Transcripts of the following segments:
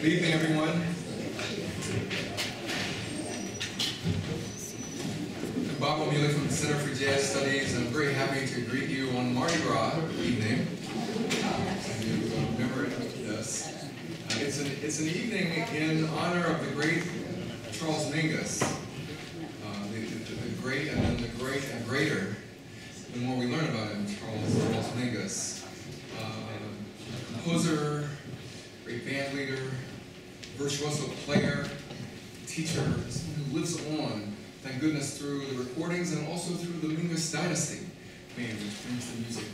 Good evening, everyone. I'm Bob O'Meally from the Center for Jazz Studies. I'm very happy to greet you on Mardi Gras evening. You remember this. Uh, it's, an, it's an evening in honor of the great Charles Mingus. Uh, the, the, the great and then the great and greater. The more we learn about him, Charles, Charles Mingus. Uh, composer, great band leader, virtuoso player, teacher, who lives on, thank goodness, through the recordings and also through the Mingus dynasty, man, which brings the music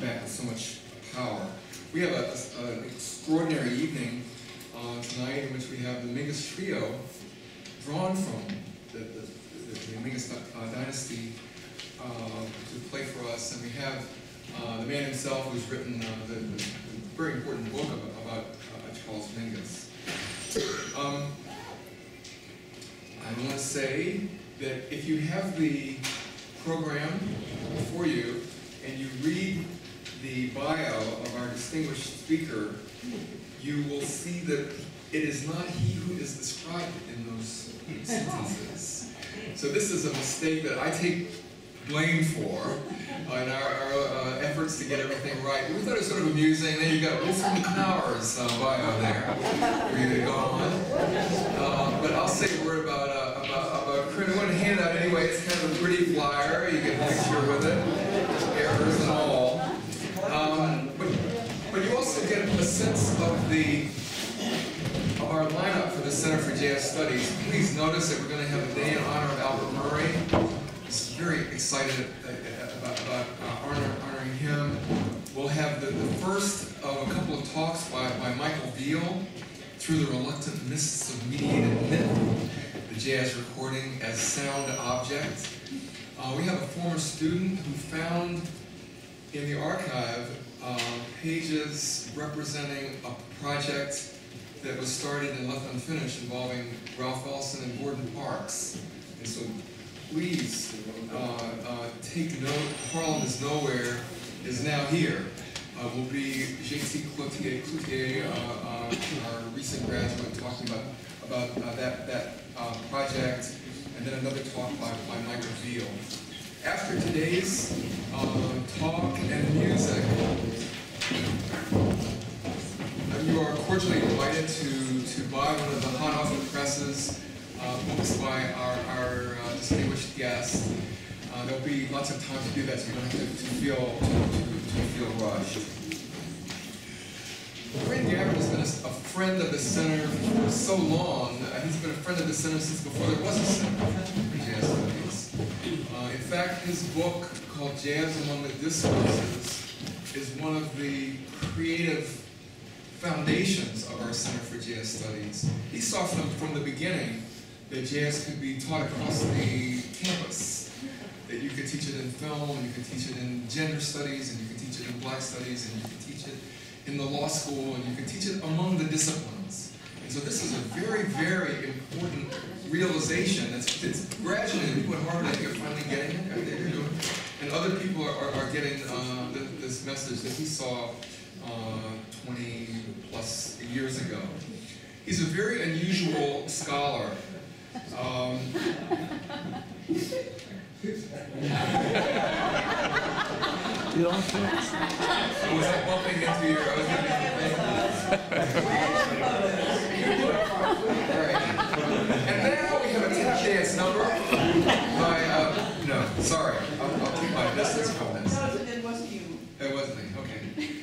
back with so much power. We have an extraordinary evening uh, tonight in which we have the Mingus Trio drawn from the, the, the, Mingus uh, dynasty uh, to play for us, and we have uh, the man himself who's written uh, the, the, very important book about, about Charles Mingus. Um, I want to say that if you have the program before you and you read the bio of our distinguished speaker, you will see that it is not he who is described in those sentences. So this is a mistake that I take blame for uh, in our, our uh, efforts to get everything right. We thought it was sort of amusing. Then you got Wolfram Knauer's uh, bio there you to go on. Uh, but I'll say a word about uh, about about Krin. I want to hand out anyway. It's kind of a pretty flyer. You get a picture with it, errors and all. Um, but but you also get a sense of the of our lineup for the Center for Jazz Studies. Please notice that we're going to have a day in honor of Albert Murray very excited about, about uh, honor, honoring him. We'll have the, the first of a couple of talks by, by Michael Veal, Through the Reluctant Mists of Mediated Myth, the jazz recording as sound object. Uh, we have a former student who found in the archive uh, pages representing a project that was started and left unfinished involving Ralph Ellison and Gordon Parks. And so please uh, uh, take note, Harlem is Nowhere is now here. Uh, will be J.C. Cloutier, Cloutier uh, uh, our recent graduate, talking about, about uh, that, that project, and then another talk by, by Michael Veal. After today's talk and music, you are cordially invited to, to buy one of the hot off the presses uh, books by our, our uh, distinguished guest. Uh, there'll be lots of time to do that, so you don't have to, to feel to, to, to, feel rushed. Krin Gabbard has been a, a, friend of the center for so long. Uh, he's been a friend of the center since before there was a center. Uh, in fact, his book called Jazz Among the Discourses is one of the creative foundations of our Center for Jazz Studies. He saw from, from the beginning that jazz could be taught across the campus. That you could teach it in film, and you could teach it in gender studies, and you could teach it in black studies, and you could teach it in the law school, and you could teach it among the disciplines. And so this is a very, very important realization that's, it's gradually, people at Harvard, I think, are finally getting it. Right? And other people are, are, are getting uh, this message that he saw uh, 20 plus years ago. He's a very unusual scholar um, you don't think? Was I bumping into your? I was And now we have a tap dance number by. Uh, no, sorry, I'll, I'll keep my distance from this. It wasn't you. It wasn't me. Okay.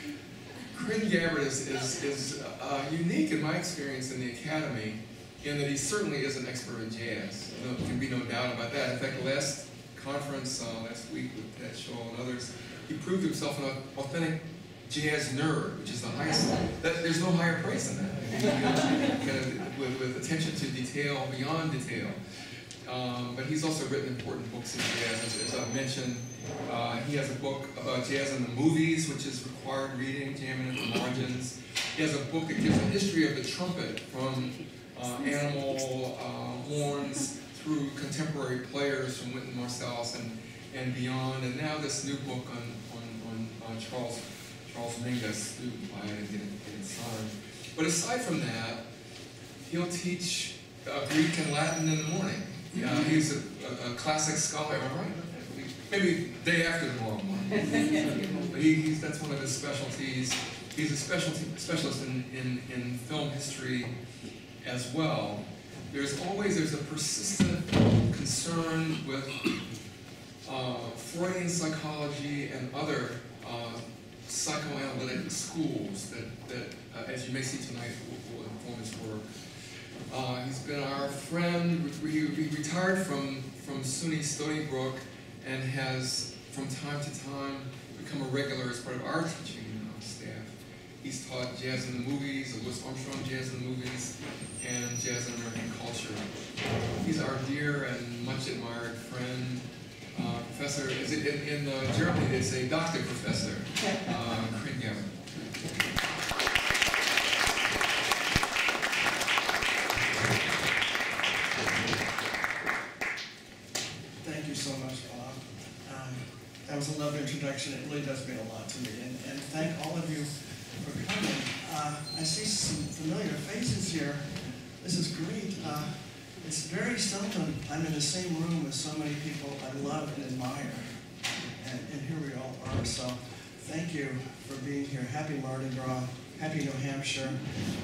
Krin Gabbard is, is, is uh, unique in my experience in the academy in that he certainly is an expert in jazz. No, there can be no doubt about that. In fact, last conference uh, last week with Pat Shaw and others, he proved himself an authentic jazz nerd, which is the highest. That, there's no higher praise than that. kind of, with, with, attention to detail beyond detail. Um, but he's also written important books in jazz, as, as I mentioned. Uh, he has a book about jazz in the movies, which is required reading, jamming at the margins. He has a book that gives a history of the trumpet from uh, animal uh, horns through contemporary players from Wynton Marsalis and, and beyond, and now this new book on, on, on Charles, Charles Mingus, and get it, get signed. But aside from that, he'll teach uh, Greek and Latin in the morning. Uh, he's a, a, a classic scholar, am I right? Maybe day after tomorrow morning. but he, he's, that's one of his specialties. He's a specialty, specialist in, in, in film history as well. There's always there's a persistent concern with uh, Freudian psychology and other uh, psychoanalytic schools that, that uh, as you may see tonight, will, will inform his work. Uh, he's been our friend. He, he retired from, from SUNY Stony Brook and has, from time to time, become a regular as part of our teaching staff. He's taught jazz in the movies, Louis Armstrong jazz in the movies, and jazz in American culture. He's our dear and much admired friend. Uh, professor, is it in, in uh, Germany they say doctor professor, uh, Kringel. Thank you so much, Bob. Um, that was a lovely introduction. It really does mean a lot to me. And, and thank all of you for coming. Uh, I see some familiar faces here. This is great. Uh, it's very seldom I'm in the same room with so many people I love and admire. And, and here we all are. So thank you for being here. Happy Mardi Gras. Happy New Hampshire.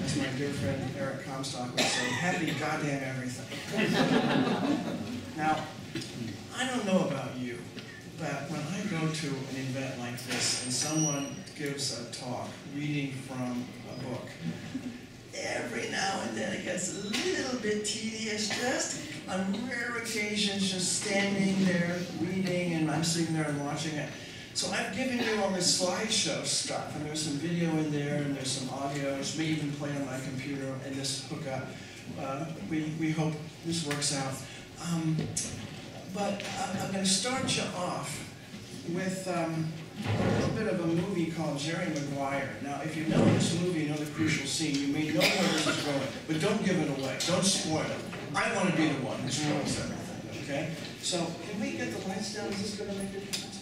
As my dear friend Eric Comstock would say, happy goddamn everything. now, I don't know about you, but when I go to an event like this and someone gives a talk reading from a book, every and then it gets a little bit tedious, just on rare occasions, just standing there reading and I'm sitting there and watching it. So I've given you all this slideshow stuff, and there's some video in there, and there's some audio, which may even play on my computer and this hookup. Uh, we, we hope this works out. Um, but I- I'm going to start you off with um, a little bit of a movie called Jerry Maguire. Now, if you know this movie, you know the crucial scene, you may know where this is going, but don't give it away. Don't spoil it. I want to be the one who spoils everything, okay? So, can we get the lights down? Is this going to make a difference?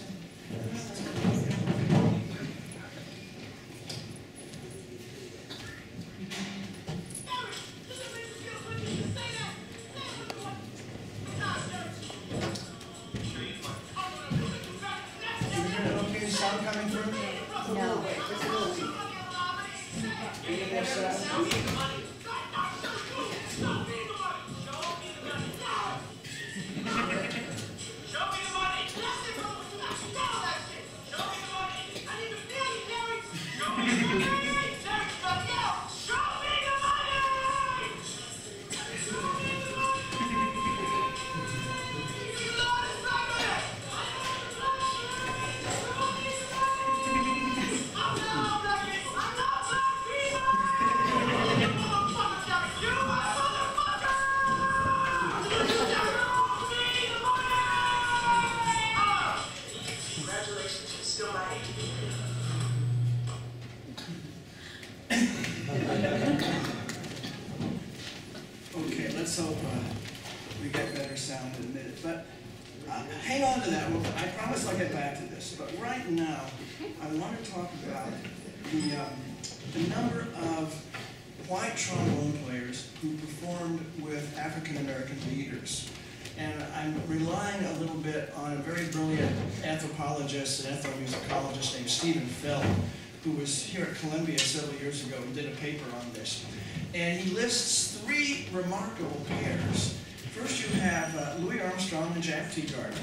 Three remarkable pairs. First, you have uh, Louis Armstrong and Jack Teagarden.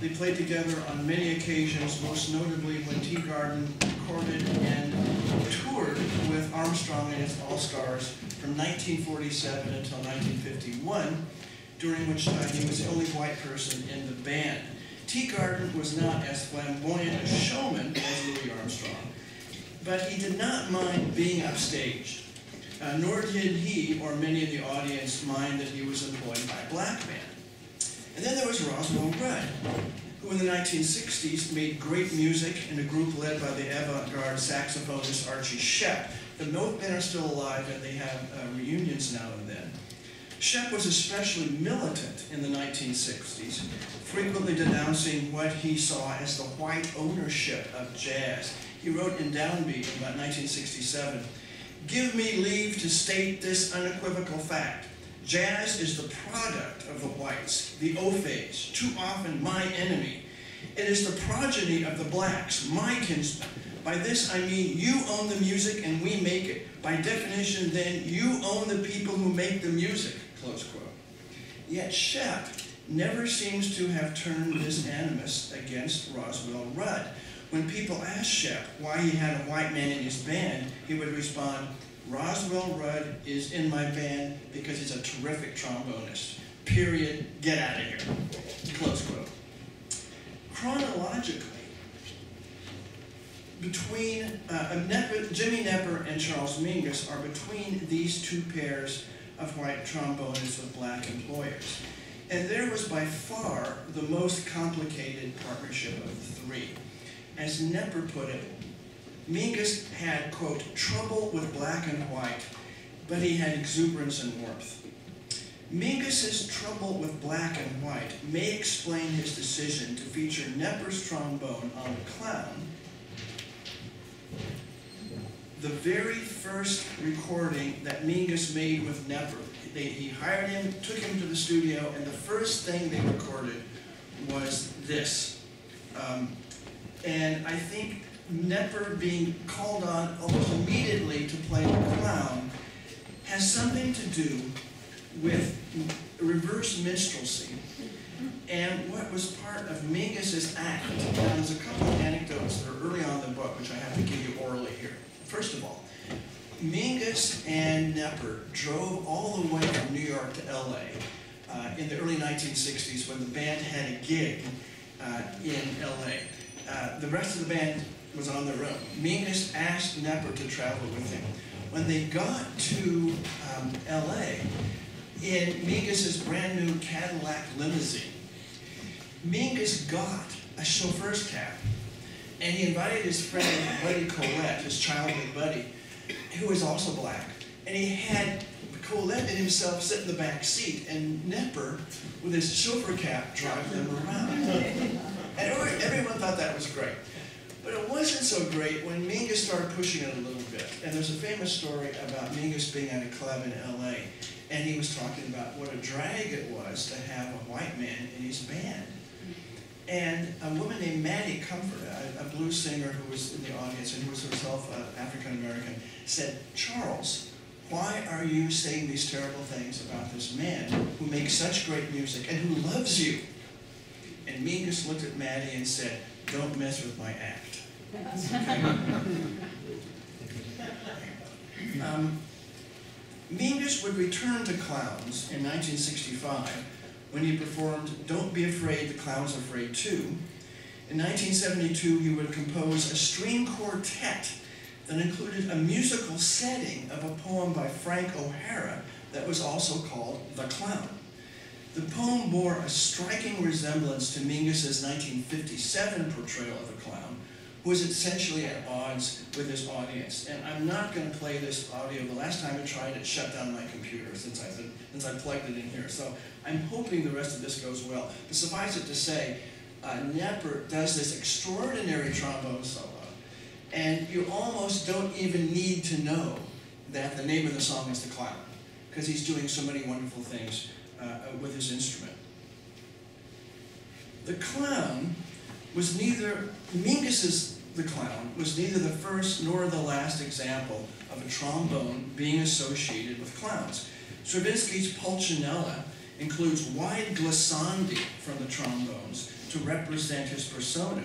They played together on many occasions, most notably when Teagarden recorded and toured with Armstrong and his All-Stars from 1947 until 1951, during which time he was the only white person in the band. Teagarden was not as flamboyant a showman as Louis Armstrong, but he did not mind being upstaged. Uh, nor did he or many in the audience mind that he was employed by a black man. And then there was Roswell Rudd, who in the 1960s made great music in a group led by the avant-garde saxophonist Archie Shepp. The both men are still alive and they have uh, reunions now and then. Shepp was especially militant in the 1960s, frequently denouncing what he saw as the white ownership of jazz. He wrote in Downbeat in about 1967, Give me leave to state this unequivocal fact. Jazz is the product of the whites, the ofays, too often my enemy. It is the progeny of the blacks, my kinsmen. By this I mean you own the music and we make it. By definition, then, you own the people who make the music. Close quote. Yet Shepp never seems to have turned this animus against Roswell Rudd. When people asked Shepp why he had a white man in his band, he would respond, Roswell Rudd is in my band because he's a terrific trombonist. Period. Get out of here. Close quote. Chronologically, between uh, Knepper, Jimmy Knepper and Charles Mingus are between these two pairs of white trombonists with black employers. And there was by far the most complicated partnership of the three. As Knepper put it, Mingus had, quote, trouble with black and white, but he had exuberance and warmth. Mingus's trouble with black and white may explain his decision to feature Knepper's trombone on the clown, the very first recording that Mingus made with Knepper. They, he hired him, took him to the studio, and the first thing they recorded was this. Um, and I think Knepper being called on almost immediately to play the clown has something to do with reverse minstrelsy and what was part of Mingus's act. Now, there's a couple of anecdotes that are early on in the book, which I have to give you orally here. First of all, Mingus and Knepper drove all the way from New York to LA uh, in the early 1960s when the band had a gig uh, in LA. Uh, the rest of the band was on their own. Mingus asked Knepper to travel with him. When they got to um, LA, in Mingus's brand new Cadillac limousine, Mingus got a chauffeur's cab, and he invited his friend Buddy Collette, his childhood buddy, who was also black, and he had Collette and himself sit in the back seat, and Knepper, with his chauffeur cap, drive them around. And everyone thought that was great. But it wasn't so great when Mingus started pushing it a little bit. And there's a famous story about Mingus being at a club in LA, and he was talking about what a drag it was to have a white man in his band. And a woman named Maddie Comfort, a, a blues singer who was in the audience and who was herself African American, said, Charles, why are you saying these terrible things about this man who makes such great music and who loves you? And Mingus looked at Maddie and said, don't mess with my act. um, Mingus would return to Clowns in 1965 when he performed Don't Be Afraid, the Clown's are Afraid Too. In 1972, he would compose a string quartet that included a musical setting of a poem by Frank O'Hara that was also called The Clown. The poem bore a striking resemblance to Mingus's 1957 portrayal of the clown, who was essentially at odds with his audience. And I'm not going to play this audio. The last time I tried it shut down my computer since I, since I plugged it in here. So I'm hoping the rest of this goes well. But suffice it to say, uh, Knepper does this extraordinary trombone solo. And you almost don't even need to know that the name of the song is The Clown, because he's doing so many wonderful things uh, with his instrument. The clown was neither, Mingus's The Clown was neither the first nor the last example of a trombone being associated with clowns. Stravinsky's Pulcinella includes wide glissandi from the trombones to represent his persona.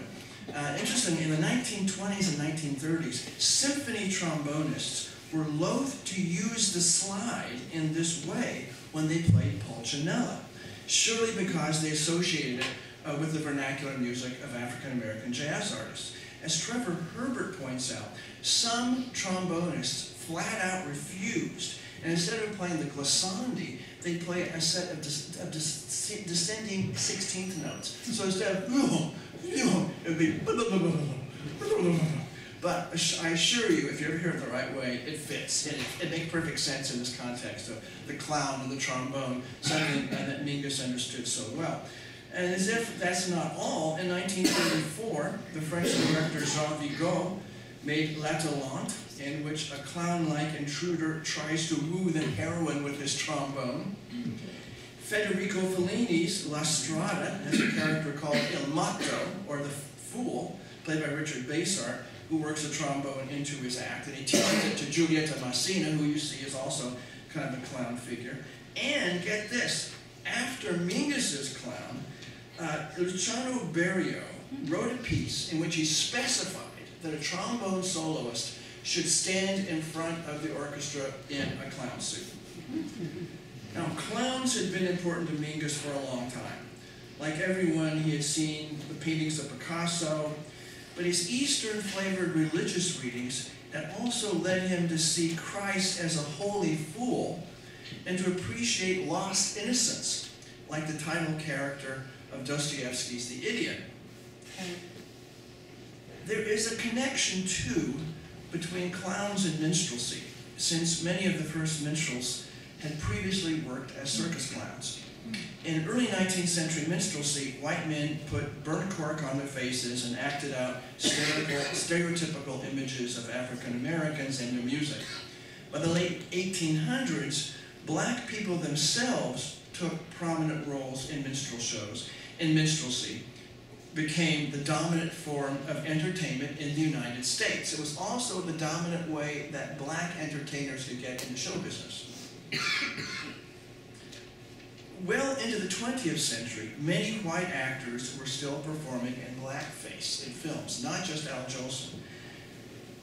Uh, interestingly, in the 1920s and 1930s, symphony trombonists were loath to use the slide in this way when they played Pulcinella, surely because they associated it uh, with the vernacular music of African American jazz artists. As Trevor Herbert points out, some trombonists flat out refused, and instead of playing the glissandi, they play a set of, dis of dis descending 16th notes. So instead of, it would be, but I assure you, if you ever hear it the right way, it fits. It, it makes perfect sense in this context of the clown and the trombone, something uh, that Mingus understood so well. And as if that's not all, in 1934, the French director Jean Vigo made L'Atalante, in which a clown-like intruder tries to woo the heroine with his trombone. Federico Fellini's La Strada has a character called Il Matto, or the Fool, played by Richard Basehart, who works a trombone into his act, and he teaches it to Giulietta Masina, who you see is also kind of a clown figure. And get this, after Mingus's clown, uh, Luciano Berio wrote a piece in which he specified that a trombone soloist should stand in front of the orchestra in a clown suit. Now, clowns had been important to Mingus for a long time. Like everyone, he had seen the paintings of Picasso, but his Eastern flavored religious readings had also led him to see Christ as a holy fool and to appreciate lost innocence, like the title character of Dostoevsky's The Idiot. There is a connection, too, between clowns and minstrelsy, since many of the first minstrels had previously worked as circus clowns. In early 19th century minstrelsy, white men put burnt cork on their faces and acted out stereotypical images of African Americans in their music. By the late 1800s, black people themselves took prominent roles in minstrel shows, in minstrelsy, became the dominant form of entertainment in the United States. It was also the dominant way that black entertainers could get into show business. Well into the 20th century, many white actors were still performing in blackface in films, not just Al Jolson.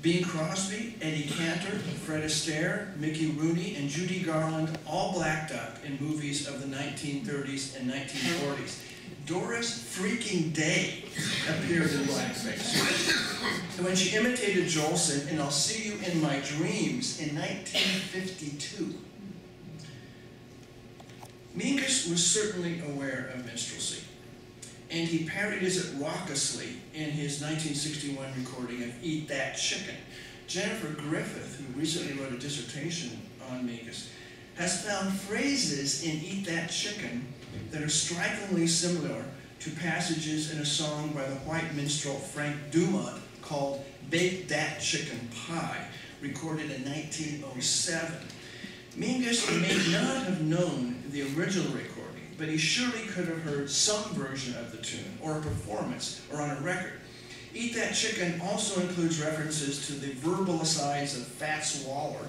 Bing Crosby, Eddie Cantor, Fred Astaire, Mickey Rooney, and Judy Garland all blacked up in movies of the 1930s and 1940s. Doris freaking Day appeared in blackface. When she imitated Jolson in I'll See You in My Dreams in 1952. Mingus was certainly aware of minstrelsy, and he parodies it raucously in his 1961 recording of Eat That Chicken. Jennifer Griffith, who recently wrote a dissertation on Mingus, has found phrases in Eat That Chicken that are strikingly similar to passages in a song by the white minstrel Frank Dumont called Bake That Chicken Pie, recorded in 1907. Mingus may not have known the original recording, but he surely could have heard some version of the tune, or a performance, or on a record. Eat That Chicken also includes references to the verbal asides of Fats Waller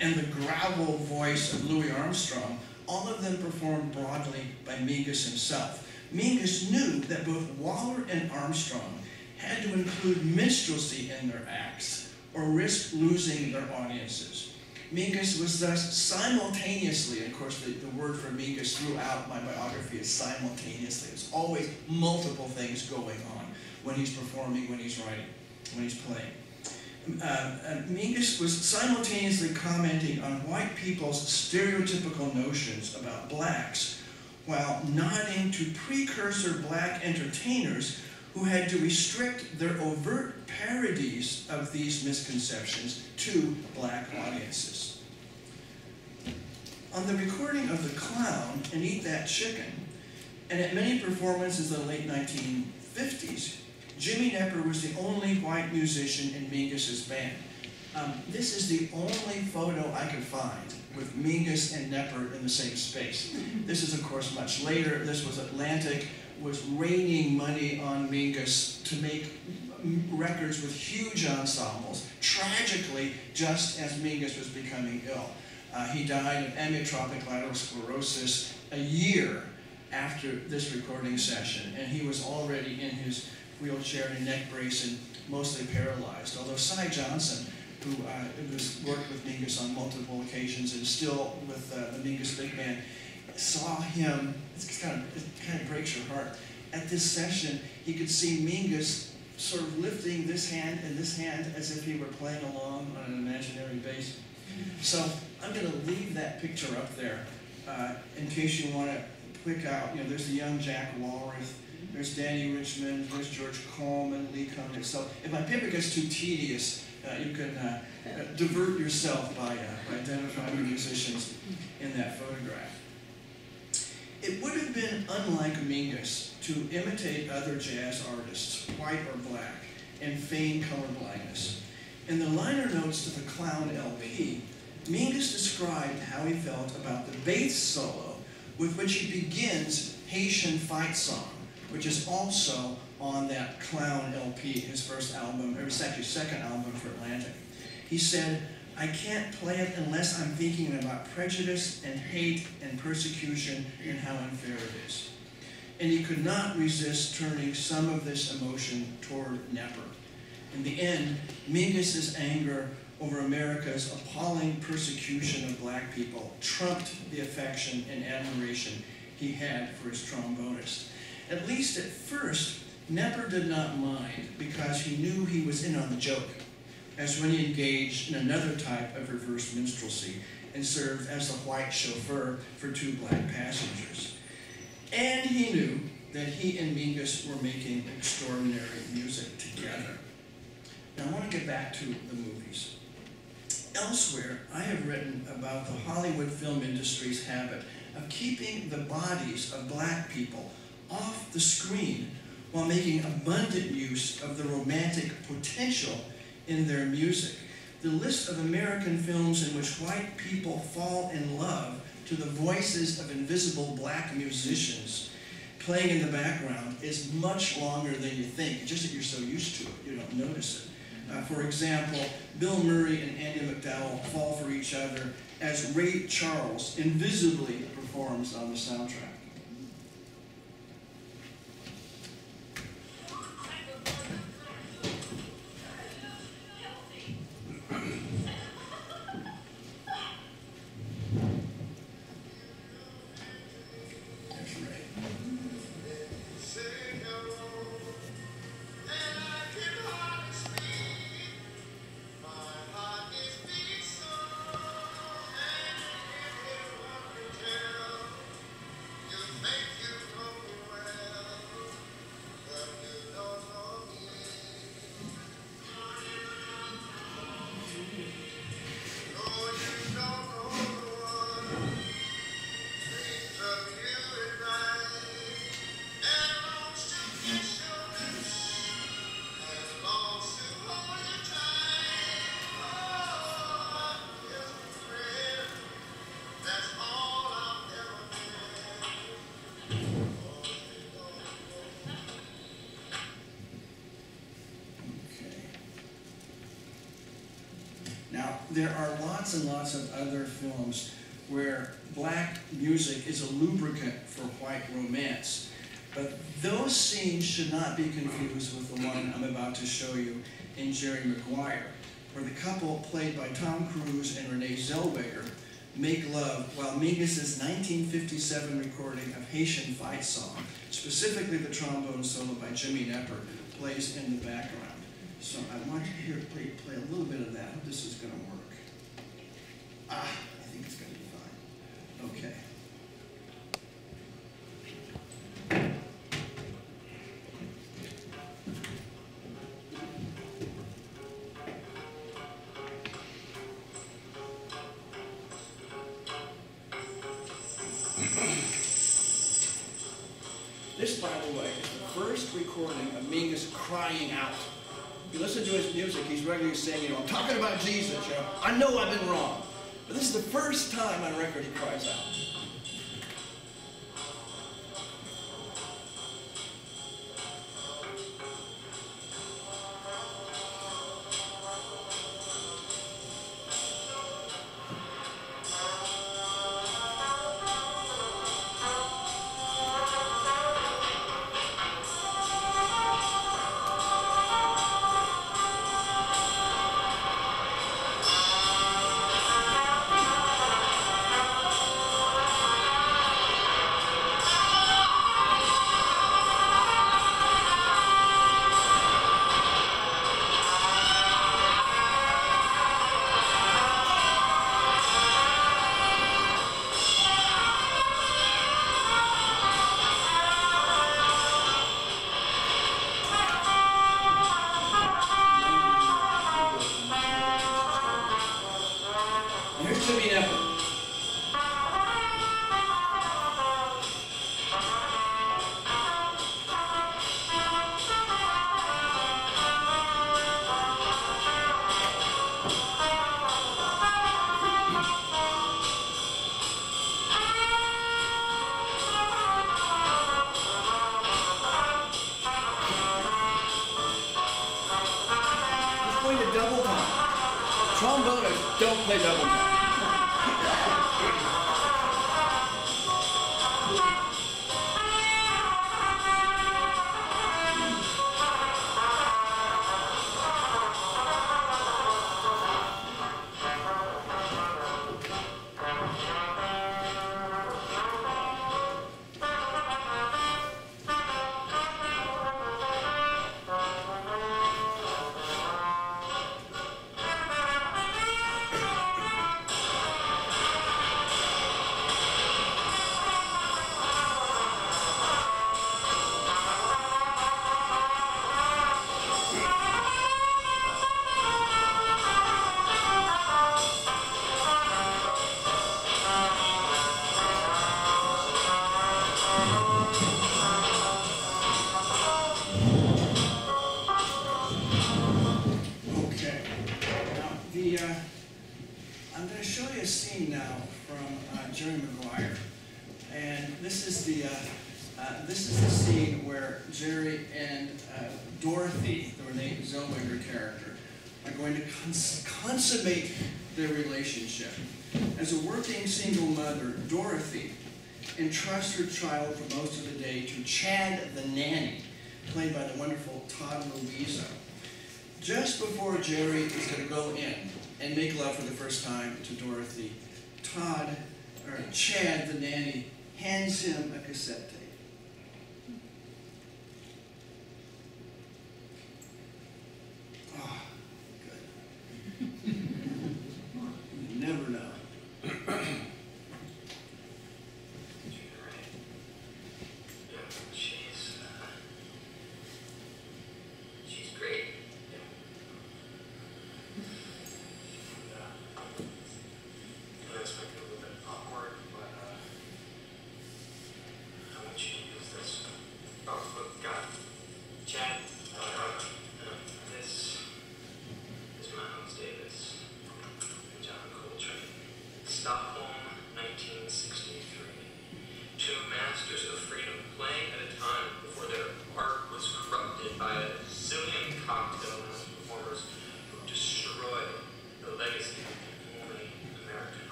and the gravel voice of Louis Armstrong, all of them performed broadly by Mingus himself. Mingus knew that both Waller and Armstrong had to include minstrelsy in their acts or risk losing their audiences. Mingus was thus simultaneously, and of course the, the word for Mingus throughout my biography is simultaneously. There's always multiple things going on when he's performing, when he's writing, when he's playing. Uh, Mingus was simultaneously commenting on white people's stereotypical notions about blacks while nodding to precursor black entertainers who had to restrict their overt parodies of these misconceptions to black audiences. On the recording of The Clown and Eat That Chicken, and at many performances in the late 1950s, Jimmy Knepper was the only white musician in Mingus's band. Um, this is the only photo I could find with Mingus and Knepper in the same space. This is, of course, much later. This was Atlantic, was raining money on Mingus to make records with huge ensembles, tragically, just as Mingus was becoming ill. Uh, he died of amyotrophic lateral sclerosis a year after this recording session, and he was already in his wheelchair and neck brace and mostly paralyzed. Although Sy Johnson, who uh, worked with Mingus on multiple occasions and still with uh, the Mingus Big Band, saw him, it's kind of, it kind of breaks your heart. At this session, he could see Mingus sort of lifting this hand and this hand as if he were playing along on an imaginary bass. So I'm going to leave that picture up there uh, in case you want to pick out, you know, there's the young Jack Walrath, there's Dannie Richmond, there's George Coleman, Lee Konitz. So if my paper gets too tedious, uh, you can uh, divert yourself by, uh, by identifying the musicians in that photograph. It would have been unlike Mingus to imitate other jazz artists, white or black, and feign colorblindness. In the liner notes to the Clown LP, Mingus described how he felt about the bass solo with which he begins Haitian Fight Song, which is also on that Clown LP, his first album, or his actually second album for Atlantic. He said, I can't play it unless I'm thinking about prejudice and hate and persecution and how unfair it is. And he could not resist turning some of this emotion toward Knepper. In the end, Mingus's anger over America's appalling persecution of black people trumped the affection and admiration he had for his trombonist. At least at first, Knepper did not mind because he knew he was in on the joke, as when he engaged in another type of reverse minstrelsy and served as the white chauffeur for two black passengers. And he knew that he and Mingus were making extraordinary music together. Now I want to get back to the movies. Elsewhere, I have written about the Hollywood film industry's habit of keeping the bodies of black people off the screen while making abundant use of the romantic potential in their music. The list of American films in which white people fall in love to the voices of invisible black musicians playing in the background is much longer than you think. Just that you're so used to it, you don't notice it. Uh, for example, Bill Murray and Andie MacDowell fall for each other as Ray Charles invisibly performs on the soundtrack. There are lots and lots of other films where black music is a lubricant for white romance. But those scenes should not be confused with the one I'm about to show you in Jerry Maguire, where the couple played by Tom Cruise and Renee Zellweger make love while Mingus's 1957 recording of Haitian Fight Song, specifically the trombone solo by Jimmy Knepper, plays in the background. So I want you to hear play, play a little bit of that. This is going to work. Ah, I think it's going to be fine. Okay. This, by the way, is the first recording of Mingus crying out. You listen to his music, he's regularly saying, you know, I'm talking about Jesus, you know, I know I've been wrong. First time on record he cries out. Don't play double time. Dorothy entrusts her child for most of the day to Chad the nanny, played by the wonderful Todd Louiso. Just before Jerry is going to go in and make love for the first time to Dorothy, Todd, or Chad the nanny, hands him a cassette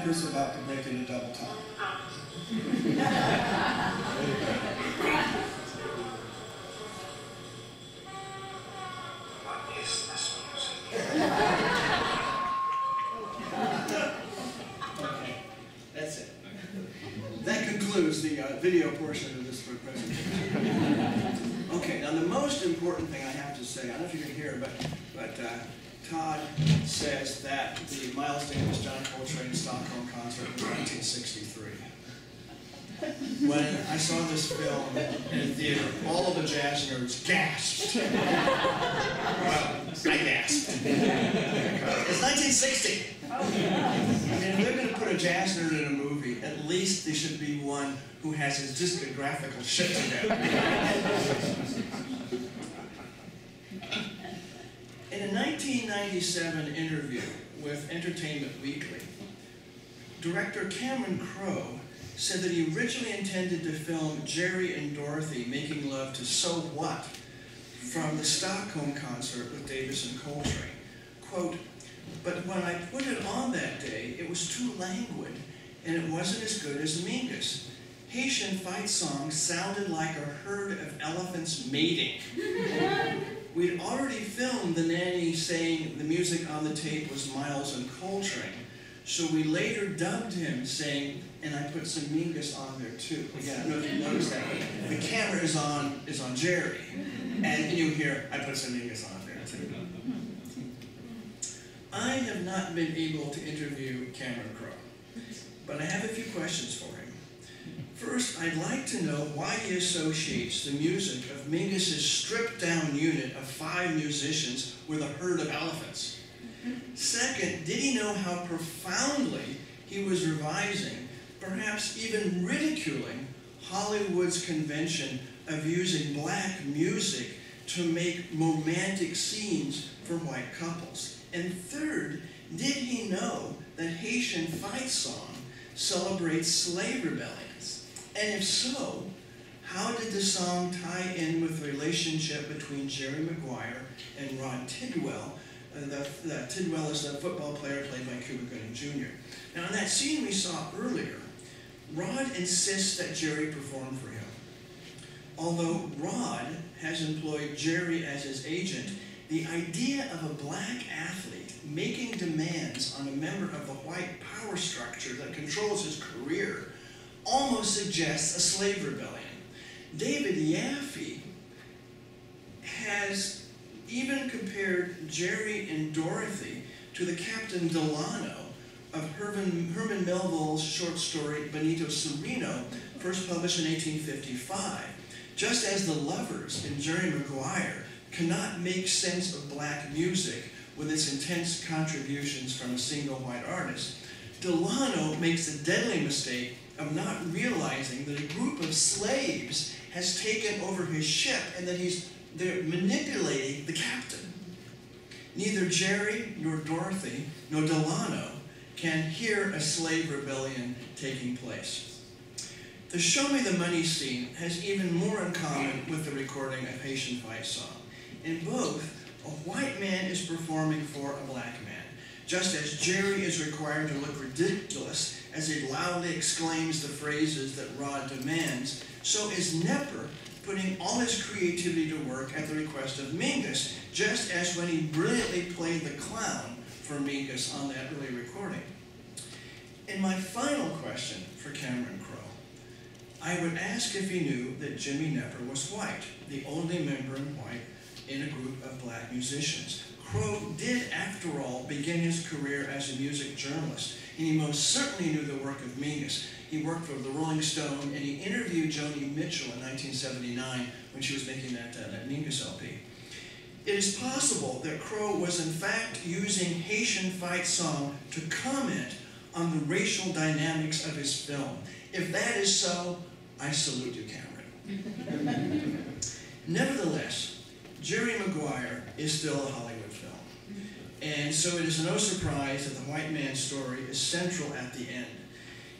Knepper's about to break into double time. What is this music? Okay, that's it. That concludes the uh, video portion of this presentation. Okay, now the most important thing I have to say, I don't know if you can hear, but, but uh, Todd says that the Miles Davis John Coltrane Stockholm concert was 1963. When I saw this film in the theater, all of the jazz nerds gasped. Well, I gasped. It's 1960. I mean, if they're gonna put a jazz nerd in a movie, at least they should be one who has his discographical shit together. In a 1997 interview with Entertainment Weekly, director Cameron Crowe said that he originally intended to film Jerry and Dorothy making love to So What from the Stockholm concert with Davis and Coltrane. Quote, but when I put it on that day, it was too languid, and it wasn't as good as Mingus. Haitian fight songs sounded like a herd of elephants mating. We'd already filmed the nanny saying the music on the tape was Miles and Coltrane, so we later dubbed him saying, and I put some Mingus on there too. Again, I don't know if you noticed that, the camera is on is on Jerry, and you hear I put some Mingus on there too. I have not been able to interview Cameron Crowe, but I have a few questions for him. First, I'd like to know why he associates the music of Mingus's stripped down unit of five musicians with a herd of elephants. Second, did he know how profoundly he was revising, perhaps even ridiculing, Hollywood's convention of using black music to make romantic scenes for white couples? And third, did he know that Haitian fight song celebrates slave rebellions? And if so, how did the song tie in with the relationship between Jerry Maguire and Rod Tidwell? Uh, the, Tidwell is the football player played by Cuba Gooding Jr. Now, in that scene we saw earlier, Rod insists that Jerry perform for him. Although Rod has employed Jerry as his agent, the idea of a black athlete making demands on a member of the white power structure that controls his career almost suggests a slave rebellion. David Yaffe has even compared Jerry and Dorothy to the Captain Delano of Herman, Herman Melville's short story Benito Cereno, first published in 1855. Just as the lovers in Jerry Maguire cannot make sense of black music with its intense contributions from a single white artist, Delano makes the deadly mistake of not realizing that a group of slaves has taken over his ship and that he's they're manipulating the captain. Neither Jerry nor Dorothy nor Delano can hear a slave rebellion taking place. The Show Me the Money scene has even more in common with the recording of Haitian Fight Song. In both, a white man is performing for a black man, just as Jerry is required to look ridiculous as he loudly exclaims the phrases that Rod demands, so is Knepper putting all his creativity to work at the request of Mingus, just as when he brilliantly played the clown for Mingus on that early recording. And my final question for Cameron Crowe, I would ask if he knew that Jimmy Knepper was white, the only member in white in a group of black musicians. Crowe did, after all, begin his career as a music journalist, and he most certainly knew the work of Mingus. He worked for the Rolling Stone, and he interviewed Joni Mitchell in 1979 when she was making that, uh, that Mingus LP. It is possible that Crowe was in fact using Haitian fight song to comment on the racial dynamics of his film. If that is so, I salute you, Cameron. Nevertheless, Jerry Maguire is still a Hollywood. And so it is no surprise that the white man's story is central at the end.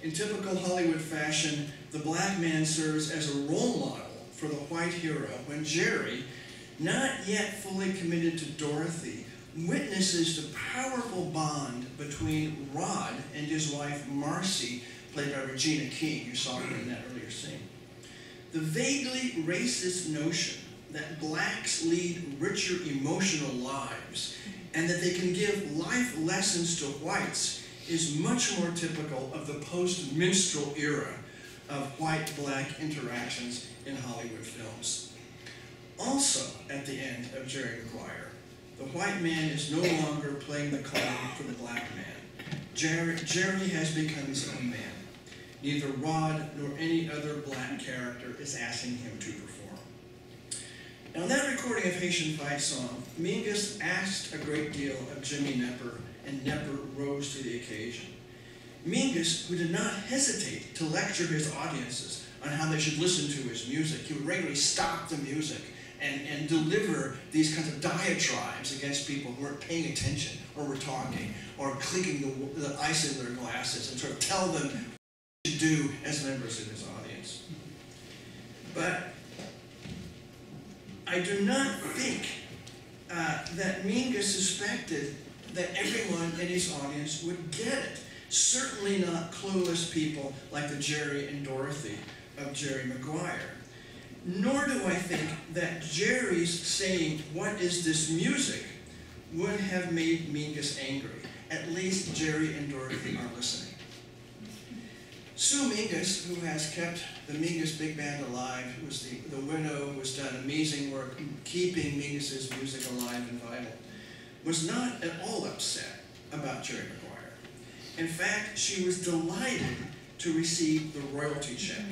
In typical Hollywood fashion, the black man serves as a role model for the white hero when Jerry, not yet fully committed to Dorothy, witnesses the powerful bond between Rod and his wife Marcy, played by Regina King, you saw her in that earlier scene. The vaguely racist notion that blacks lead richer emotional lives and that they can give life lessons to whites is much more typical of the post-minstrel era of white-black interactions in Hollywood films. Also, at the end of Jerry Maguire, the white man is no longer playing the clown for the black man. Jerry, Jerry has become his own man. Neither Rod nor any other black character is asking him to perform. Now, that recording of Haitian Fight Song, Mingus asked a great deal of Jimmy Knepper, and Knepper rose to the occasion. Mingus, who did not hesitate to lecture his audiences on how they should listen to his music, he would regularly stop the music and, and deliver these kinds of diatribes against people who weren't paying attention or were talking or clinking the, the ice in their glasses and sort of tell them what to do as members of his audience. But I do not think uh, that Mingus suspected that everyone in his audience would get it. Certainly not clueless people like the Jerry and Dorothy of Jerry Maguire. Nor do I think that Jerry's saying, What is this music? would have made Mingus angry. At least Jerry and Dorothy are listening. Sue Mingus, who has kept the Mingus Big Band alive, who was the, the widow who has done amazing work keeping Mingus's music alive and vital, was not at all upset about Jerry Maguire. In fact, she was delighted to receive the royalty check.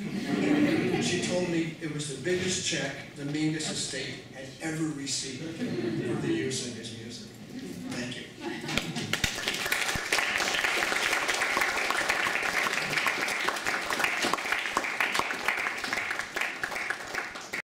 She told me it was the biggest check the Mingus estate had ever received for the